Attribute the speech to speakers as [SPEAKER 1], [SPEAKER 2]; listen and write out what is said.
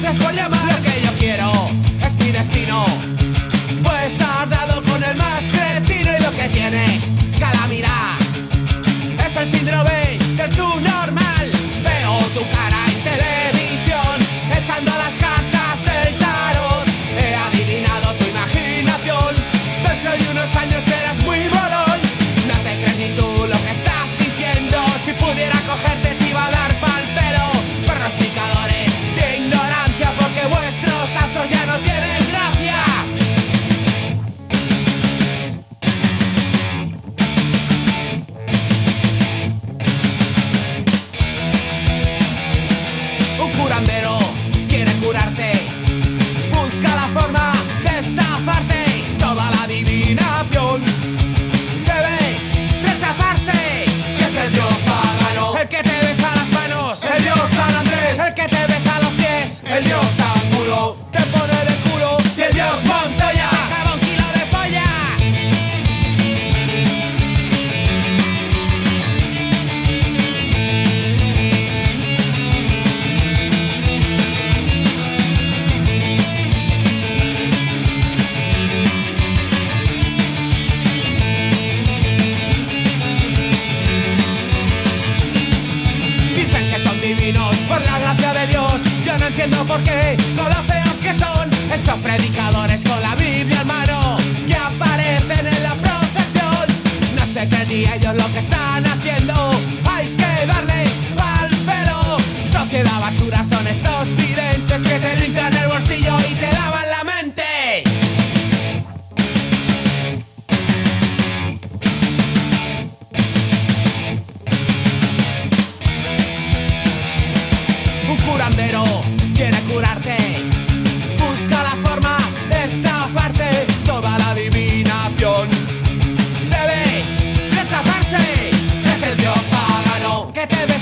[SPEAKER 1] gracias por llamar. Lo que yo quiero por la gracia de Dios. Yo no entiendo por qué, con lo feos que son esos predicadores con Un curandero quiere curarte. Busca la forma de estafarte toda la adivinación. Debe rechazarse. Es el dios pagano que te ve.